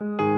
Bye.